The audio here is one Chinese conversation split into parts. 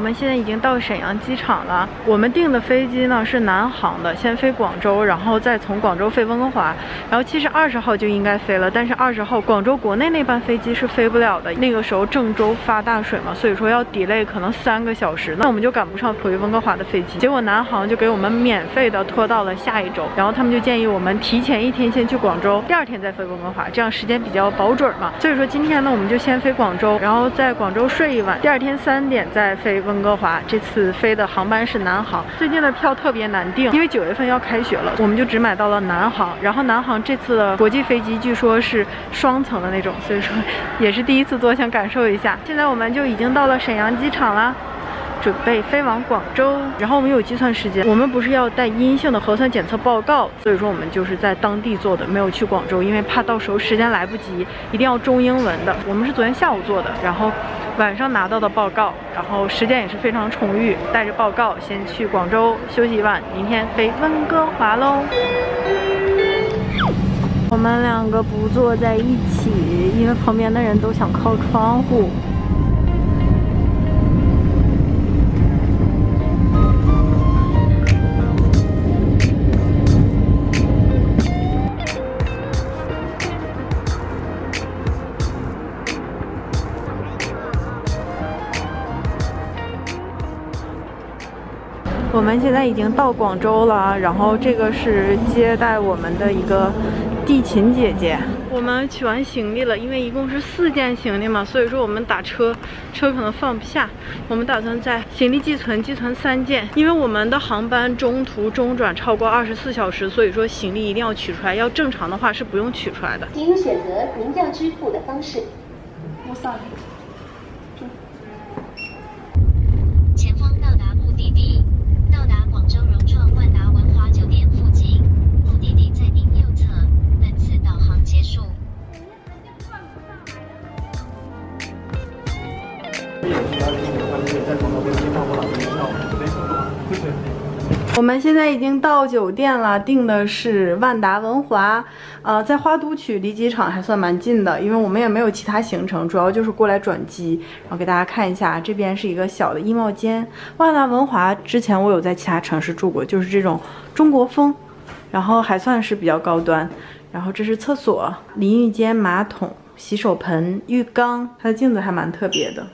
我们现在已经到沈阳机场了。我们订的飞机呢是南航的，先飞广州，然后再从广州飞温哥华。然后其实二十号就应该飞了，但是二十号广州国内那班飞机是飞不了的。那个时候郑州发大水嘛，所以说要 delay 可能三个小时，那我们就赶不上回温哥华的飞机。结果南航就给我们免费的拖到了下一周，然后他们就建议我们提前一天先去广州，第二天再飞温哥华，这样时间比较保准嘛。所以说今天呢，我们就先飞广州，然后在广州睡一晚，第二天三点再飞温哥华。这次飞的航班是南航，最近的票特别难订，因为九月份要开学了，我们就只买到了南航。然后南航这次的国际飞机据说是双层的那种，所以说也是第一次坐，想感受一下。现在我们就已经到了沈阳机场了。准备飞往广州，然后我们有计算时间，我们不是要带阴性的核酸检测报告，所以说我们就是在当地做的，没有去广州，因为怕到时候时间来不及，一定要中英文的。我们是昨天下午做的，然后晚上拿到的报告，然后时间也是非常充裕，带着报告先去广州休息一晚，明天飞温哥华喽。我们两个不坐在一起，因为旁边的人都想靠窗户。我们现在已经到广州了，然后这个是接待我们的一个地勤姐姐。我们取完行李了，因为一共是四件行李嘛，所以说我们打车，车可能放不下。我们打算在行李寄存，寄存三件，因为我们的航班中途中转超过二十四小时，所以说行李一定要取出来。要正常的话是不用取出来的。请选择您要支付的方式。我扫我们现在已经到酒店了，订的是万达文华，呃，在花都区，离机场还算蛮近的，因为我们也没有其他行程，主要就是过来转机。然后给大家看一下，这边是一个小的衣帽间。万达文华之前我有在其他城市住过，就是这种中国风，然后还算是比较高端。然后这是厕所、淋浴间、马桶、洗手盆、浴缸，它的镜子还蛮特别的。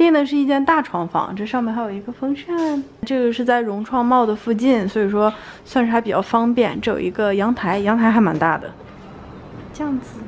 订的是一间大床房，这上面还有一个风扇。这个是在融创茂的附近，所以说算是还比较方便。这有一个阳台，阳台还蛮大的。这样子。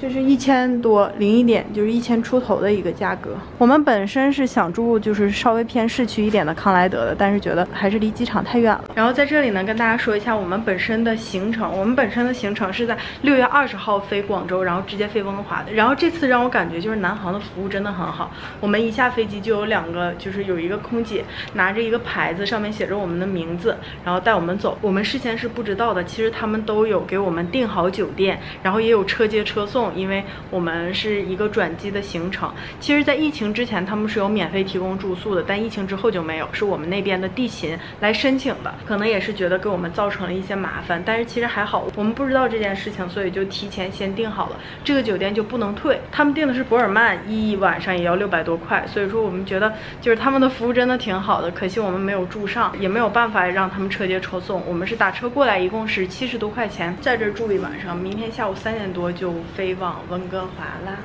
就是一千多零一点，就是一千出头的一个价格。我们本身是想住就是稍微偏市区一点的康莱德的，但是觉得还是离机场太远了。然后在这里呢，跟大家说一下我们本身的行程。我们本身的行程是在六月二十号飞广州，然后直接飞温哥华的。然后这次让我感觉就是南航的服务真的很好。我们一下飞机就有两个，就是有一个空姐拿着一个牌子，上面写着我们的名字，然后带我们走。我们事先是不知道的，其实他们都有给我们订好酒店，然后也有车接车送。因为我们是一个转机的行程，其实，在疫情之前，他们是有免费提供住宿的，但疫情之后就没有，是我们那边的地勤来申请的，可能也是觉得给我们造成了一些麻烦，但是其实还好，我们不知道这件事情，所以就提前先订好了，这个酒店就不能退。他们订的是博尔曼，一晚上也要六百多块，所以说我们觉得就是他们的服务真的挺好的，可惜我们没有住上，也没有办法让他们车接车送，我们是打车过来，一共是七十多块钱，在这住一晚上，明天下午三点多就飞。往温哥华啦！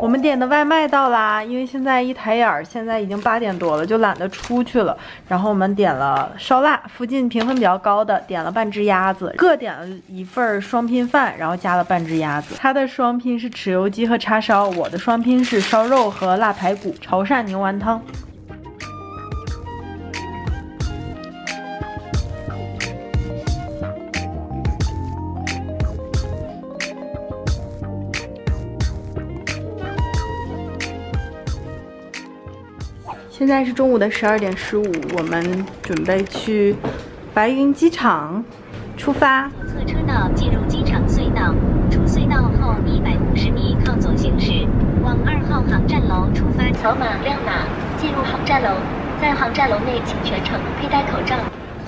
我们点的外卖到啦，因为现在一抬眼儿，现在已经八点多了，就懒得出去了。然后我们点了烧腊，附近评分比较高的，点了半只鸭子，各点了一份双拼饭，然后加了半只鸭子。它的双拼是豉油鸡和叉烧，我的双拼是烧肉和腊排骨，潮汕牛丸汤。在是中午的十二点十五，我们准备去白云机场出发。侧车道进入机场隧道，出隧道后一百五十米靠左行驶，往二号航站楼出发。扫码亮码进入航站楼，在航站楼内请全程佩戴口罩。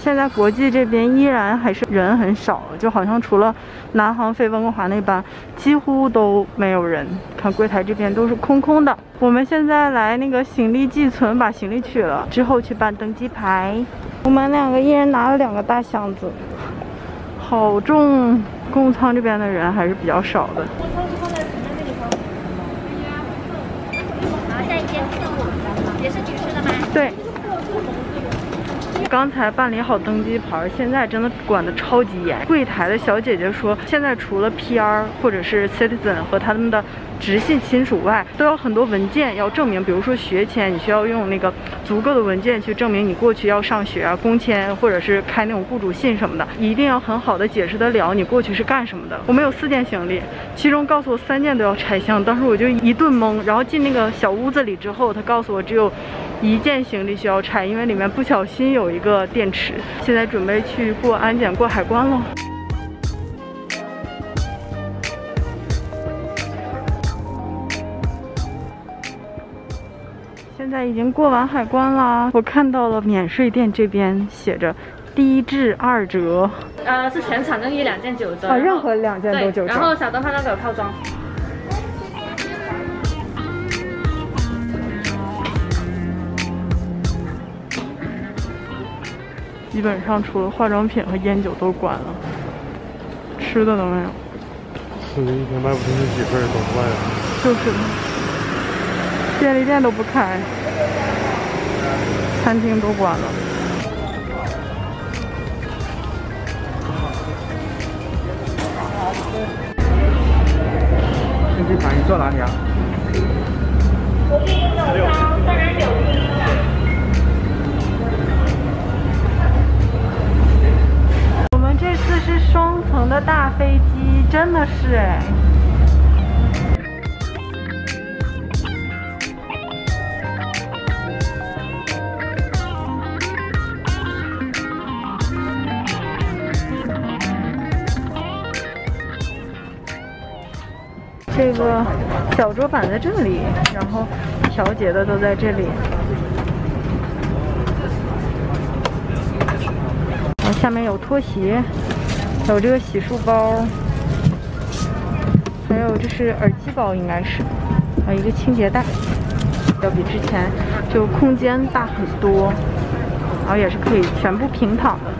现在国际这边依然还是人很少，就好像除了南航飞温哥华那班，几乎都没有人。看柜台这边都是空空的。我们现在来那个行李寄存，把行李取了之后去办登机牌。我们两个一人拿了两个大箱子，好重。公务舱这边的人还是比较少的。也是女士的吗？对。刚才办理好登机牌，现在真的管得超级严。柜台的小姐姐说，现在除了 PR 或者是 Citizen 和他们的直系亲属外，都有很多文件要证明，比如说学签，你需要用那个足够的文件去证明你过去要上学啊，工签或者是开那种雇主信什么的，一定要很好的解释得了你过去是干什么的。我们有四件行李，其中告诉我三件都要拆箱，当时我就一顿懵。然后进那个小屋子里之后，他告诉我只有。一件行李需要拆，因为里面不小心有一个电池。现在准备去过安检、过海关了。现在已经过完海关了，我看到了免税店这边写着低至二折。呃，是全场任意两件九折。啊，任何两件都九折。然后小的话那个有套装。基本上除了化妆品和烟酒都关了，吃的都没有。吃的一天卖不出去几份都坏了。就是，便利店都不开，餐厅都关了。登机牌你坐哪里啊？十六。三人九。双层的大飞机真的是哎，这个小桌板在这里，然后调节的都在这里，然后下面有拖鞋。有这个洗漱包，还有这是耳机包，应该是，还有一个清洁袋，要比之前就空间大很多，然后也是可以全部平躺的。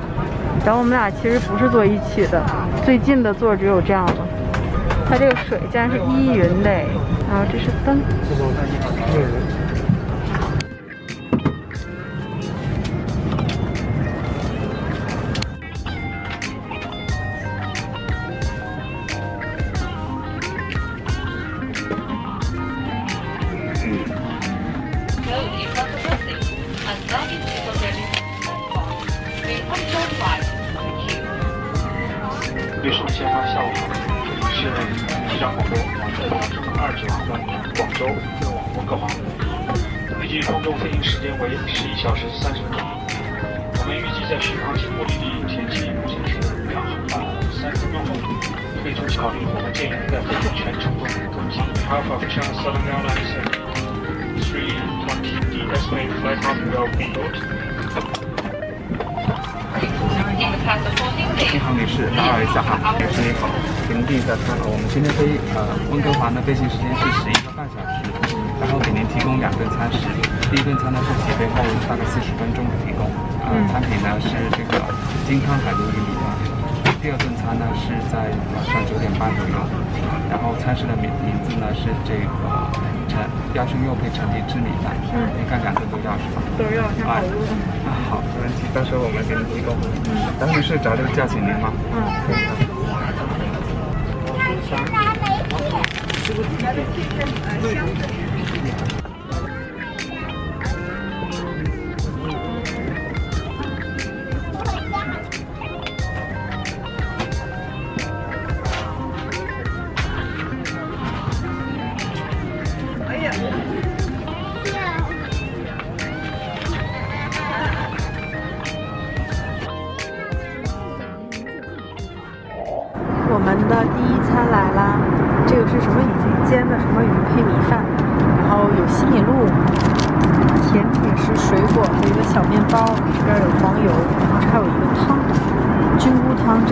然后我们俩其实不是坐一起的，最近的座只有这样了。它这个水竟然是依云的，然后这是灯。机场广播，往这条是二九关广州运往温哥华，预计空中飞行时间为十一小时三十分钟。我们预计在巡航前目的地天气目前是良好，三分钟后飞出考虑，我们建议在飞行全程中登机。Alpha China Southern Airlines 320 the estimated flight time will be booked. 女士，打扰一下哈。女士你好，给您订一下餐。我们今天飞呃温哥华呢，飞行时间是十一个半小时，然后给您提供两顿餐食。第一顿餐呢是起飞后大概四十分钟提供，呃，餐品呢是这个金汤海鲈鱼米饭。第二顿餐呢是在晚上九点半左右，然后餐食的名名字呢是这个陈。鸭胸肉配陈皮汁米饭，嗯，你看两个都要是吧？都要，好啊，好，没问题，到时候我们给您提供。嗯，当时是找这个叫醒您吗？嗯，可以的。我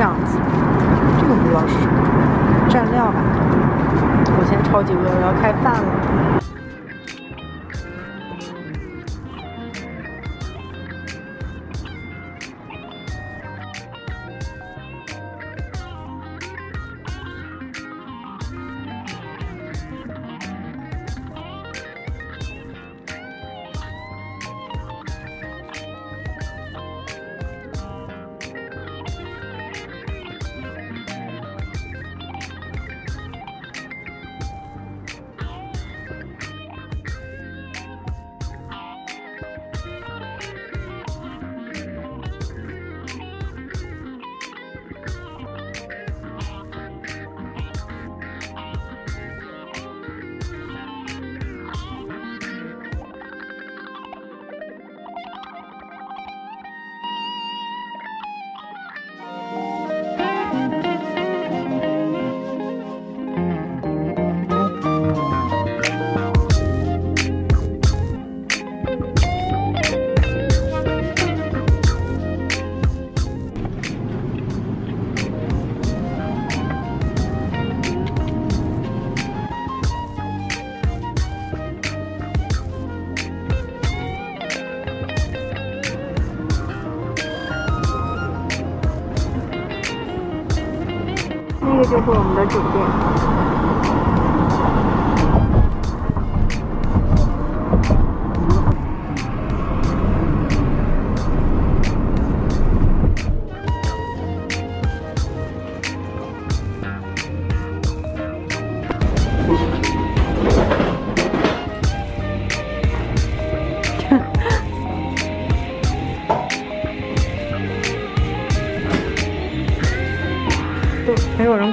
这样子。这个不知道是什么，蘸料吧。我现在超级饿，我要开饭了。就是我们的酒店。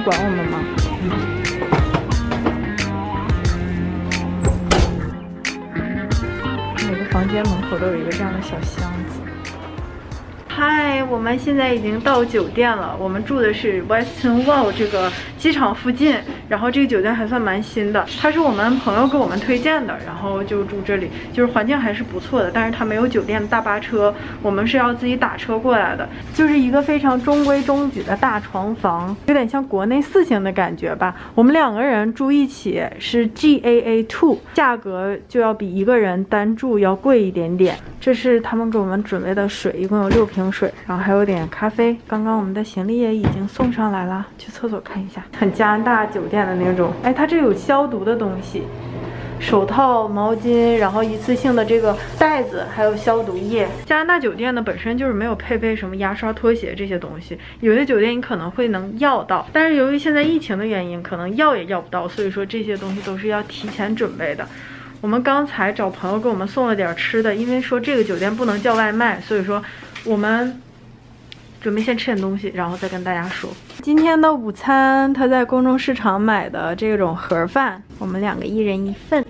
管我们吗？每个房间门口都有一个这样的小箱子。嗨，我们现在已经到酒店了。我们住的是 Western Wall 这个机场附近，然后这个酒店还算蛮新的，它是我们朋友给我们推荐的，然后就住这里，就是环境还是不错的。但是它没有酒店大巴车，我们是要自己打车过来的，就是一个非常中规中矩的大床房，有点像国内四星的感觉吧。我们两个人住一起是 GAA two，价格就要比一个人单住要贵一点点。这是他们给我们准备的水，一共有六瓶水，然后还有点咖啡。刚刚我们的行李也已经送上来了，去厕所看一下，很加拿大酒店的那种。哎，它这有消毒的东西，手套、毛巾，然后一次性的这个袋子，还有消毒液。加拿大酒店呢本身就是没有配备什么牙刷、拖鞋这些东西，有些酒店你可能会能要到，但是由于现在疫情的原因，可能要也要不到，所以说这些东西都是要提前准备的。我们刚才找朋友给我们送了点吃的，因为说这个酒店不能叫外卖，所以说我们准备先吃点东西，然后再跟大家说。今天的午餐，他在公众市场买的这种盒饭，我们两个一人一份。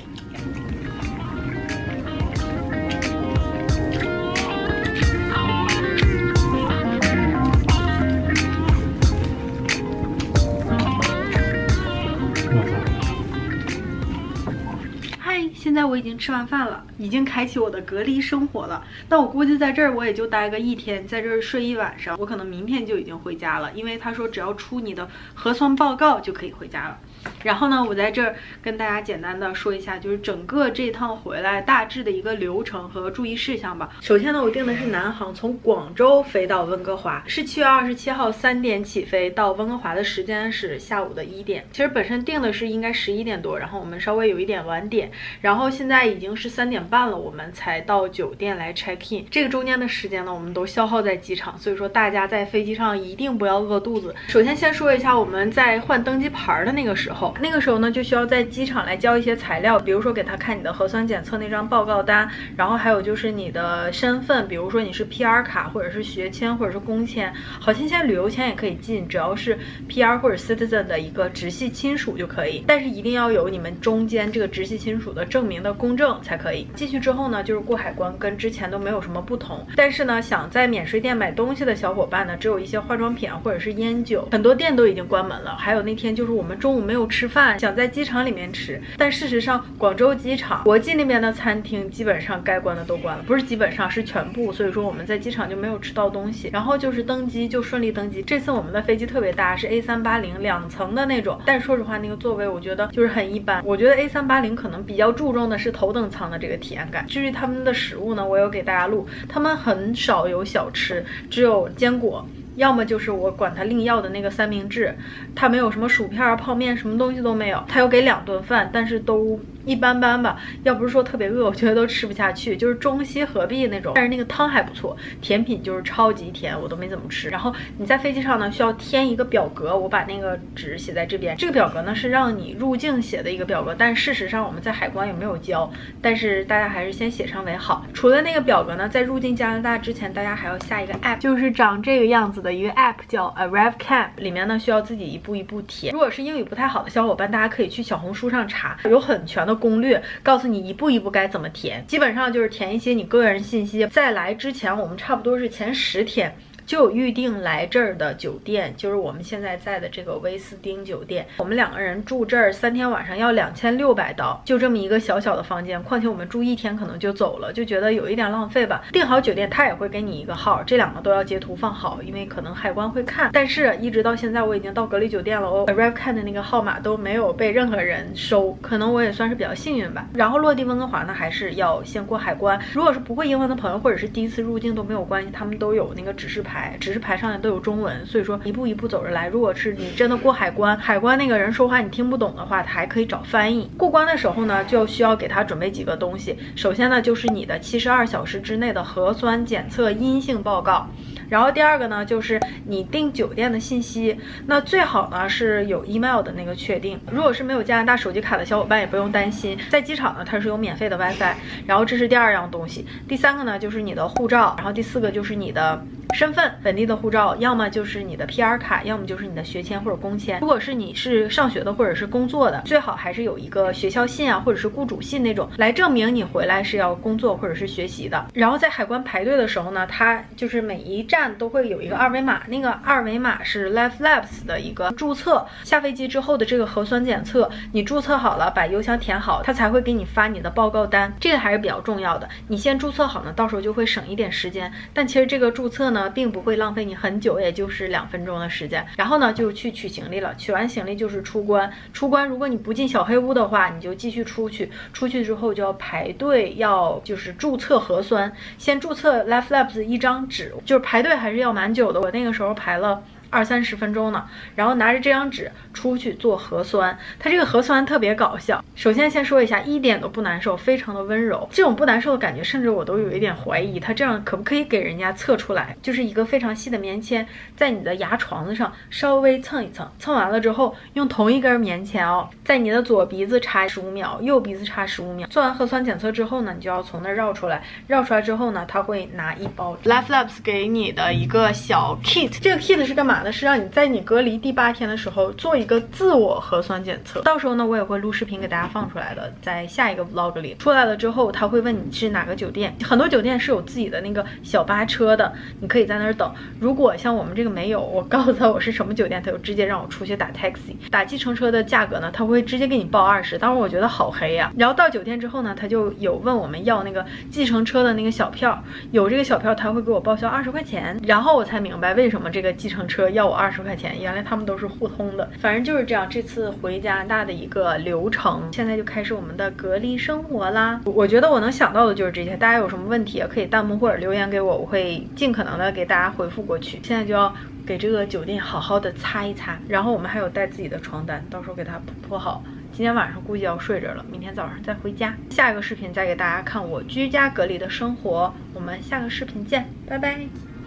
吃完饭了，已经开启我的隔离生活了。但我估计在这儿我也就待个一天，在这儿睡一晚上，我可能明天就已经回家了，因为他说只要出你的核酸报告就可以回家了。然后呢，我在这儿跟大家简单的说一下，就是整个这趟回来大致的一个流程和注意事项吧。首先呢，我订的是南航，从广州飞到温哥华，是七月二十七号三点起飞，到温哥华的时间是下午的一点。其实本身订的是应该十一点多，然后我们稍微有一点晚点，然后现在已经是三点半了，我们才到酒店来 check in。这个中间的时间呢，我们都消耗在机场，所以说大家在飞机上一定不要饿肚子。首先先说一下我们在换登机牌的那个时候，那个时候呢就需要在机场来交一些材料，比如说给他看你的核酸检测那张报告单，然后还有就是你的身份，比如说你是 PR 卡或者是学签或者是工签，好像现在旅游签也可以进，只要是 PR 或者 citizen 的一个直系亲属就可以，但是一定要有你们中间这个直系亲属的证明的公证才可以。进去之后呢，就是过海关，跟之前都没有什么不同。但是呢，想在免税店买东西的小伙伴呢，只有一些化妆品或者是烟酒，很多店都已经关门了。还有那天就是我们中午没。有吃饭，想在机场里面吃。但事实上，广州机场国际那边的餐厅基本上该关的都关了，不是基本上是全部。所以说我们在机场就没有吃到东西。然后就是登机就顺利登机。这次我们的飞机特别大，是 A 三八零两层的那种。但说实话，那个座位我觉得就是很一般。我觉得 A 三八零可能比较注重的是头头等舱的这个体验感。至于他们的食物呢，我有给大家录，他们很少有小吃，只有坚果。要么就是我管他另要的那个三明治，他没有什么薯片、泡面，什么东西都没有。他有给两顿饭，但是都一般般吧。要不是说特别饿，我觉得都吃不下去，就是中西合璧那种。但是那个汤还不错，甜品就是超级甜，我都没怎么吃。然后你在飞机上呢，需要填一个表格，我把那个纸写在这边。这个表格呢是让你入境写的一个表格，但事实上我们在海关也没有交。但是大家还是先写上为好。除了那个表格呢，在入境加拿大之前，大家还要下一个 app，就是长这个样子的。一个 app 叫 Arrive Camp，里面呢需要自己一步一步填。如果是英语不太好的小伙伴，大家可以去小红书上查，有很全的攻略，告诉你一步一步该怎么填。基本上就是填一些你个人信息。在来之前，我们差不多是前十天。就有预定来这儿的酒店，就是我们现在在的这个威斯汀酒店。我们两个人住这儿三天晚上要两千六百刀，就这么一个小小的房间。况且我们住一天可能就走了，就觉得有一点浪费吧。订好酒店，他也会给你一个号，这两个都要截图放好，因为可能海关会看。但是，一直到现在我已经到隔离酒店了，哦 arrive 看的那个号码都没有被任何人收，可能我也算是比较幸运吧。然后落地温哥华呢，还是要先过海关。如果是不会英文的朋友，或者是第一次入境都没有关系，他们都有那个指示牌。牌指示牌上面都有中文，所以说一步一步走着来。如果是你真的过海关，海关那个人说话你听不懂的话，他还可以找翻译。过关的时候呢，就需要给他准备几个东西。首先呢，就是你的七十二小时之内的核酸检测阴性报告。然后第二个呢，就是你订酒店的信息。那最好呢是有 email 的那个确定。如果是没有加拿大手机卡的小伙伴，也不用担心，在机场呢它是有免费的 WiFi。然后这是第二样东西。第三个呢就是你的护照。然后第四个就是你的。身份本地的护照，要么就是你的 PR 卡，要么就是你的学签或者工签。如果是你是上学的或者是工作的，最好还是有一个学校信啊，或者是雇主信那种，来证明你回来是要工作或者是学习的。然后在海关排队的时候呢，它就是每一站都会有一个二维码，那个二维码是 Life Labs 的一个注册。下飞机之后的这个核酸检测，你注册好了，把邮箱填好，它才会给你发你的报告单。这个还是比较重要的，你先注册好呢，到时候就会省一点时间。但其实这个注册呢。并不会浪费你很久，也就是两分钟的时间。然后呢，就去取行李了。取完行李就是出关。出关，如果你不进小黑屋的话，你就继续出去。出去之后就要排队，要就是注册核酸。先注册 Life Labs 一张纸，就是排队还是要蛮久的。我那个时候排了。二三十分钟呢，然后拿着这张纸出去做核酸。它这个核酸特别搞笑。首先先说一下，一点都不难受，非常的温柔。这种不难受的感觉，甚至我都有一点怀疑，它这样可不可以给人家测出来？就是一个非常细的棉签，在你的牙床子上稍微蹭一蹭，蹭完了之后，用同一根棉签哦，在你的左鼻子插十五秒，右鼻子插十五秒。做完核酸检测之后呢，你就要从那儿绕出来。绕出来之后呢，他会拿一包 Life Labs 给你的一个小 kit。这个 kit 是干嘛？是让你在你隔离第八天的时候做一个自我核酸检测，到时候呢，我也会录视频给大家放出来的，在下一个 vlog 里出来了之后，他会问你是哪个酒店，很多酒店是有自己的那个小巴车的，你可以在那儿等。如果像我们这个没有，我告诉他我是什么酒店，他就直接让我出去打 taxi，打计程车的价格呢，他会直接给你报二十，当时我觉得好黑呀。然后到酒店之后呢，他就有问我们要那个计程车的那个小票，有这个小票他会给我报销二十块钱，然后我才明白为什么这个计程车要我。二十块钱，原来他们都是互通的，反正就是这样。这次回加拿大的一个流程，现在就开始我们的隔离生活啦。我觉得我能想到的就是这些，大家有什么问题也可以弹幕或者留言给我，我会尽可能的给大家回复过去。现在就要给这个酒店好好的擦一擦，然后我们还有带自己的床单，到时候给它铺好。今天晚上估计要睡着了，明天早上再回家。下一个视频再给大家看我居家隔离的生活，我们下个视频见，拜拜。